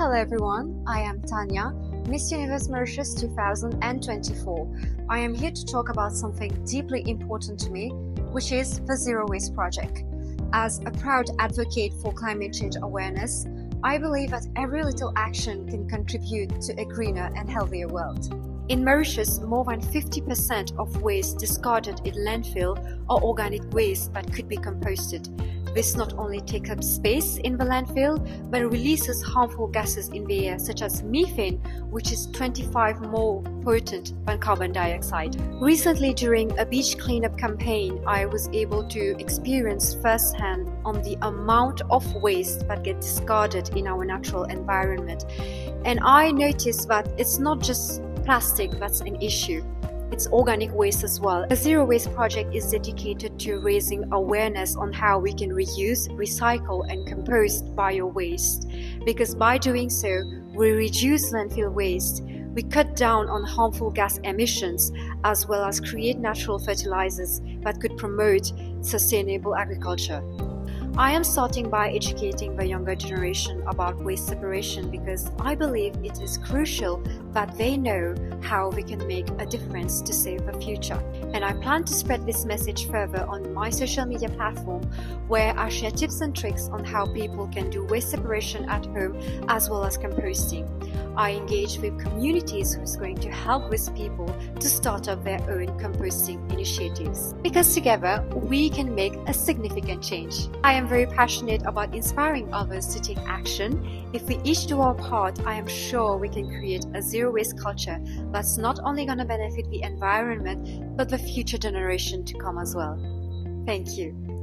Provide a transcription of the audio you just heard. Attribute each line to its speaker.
Speaker 1: Hello everyone, I am Tania, Miss Universe Mauritius 2024. I am here to talk about something deeply important to me, which is the Zero Waste Project. As a proud advocate for climate change awareness, I believe that every little action can contribute to a greener and healthier world. In Mauritius, more than 50% of waste discarded in landfill are organic waste that could be composted. This not only takes up space in the landfill, but releases harmful gases in the air, such as methane, which is 25 more potent than carbon dioxide. Recently, during a beach cleanup campaign, I was able to experience firsthand on the amount of waste that gets discarded in our natural environment. And I noticed that it's not just plastic that's an issue it's organic waste as well. The Zero Waste Project is dedicated to raising awareness on how we can reuse, recycle, and compost bio waste. Because by doing so, we reduce landfill waste, we cut down on harmful gas emissions, as well as create natural fertilizers that could promote sustainable agriculture. I am starting by educating the younger generation about waste separation because I believe it is crucial that they know how we can make a difference to save the future. And I plan to spread this message further on my social media platform where I share tips and tricks on how people can do waste separation at home as well as composting. I engage with communities who's going to help with people to start up their own composting initiatives. Because together we can make a significant change. I am very passionate about inspiring others to take action. If we each do our part, I am sure we can create a zero waste culture that's not only going to benefit the environment, but the future generation to come as well. Thank you.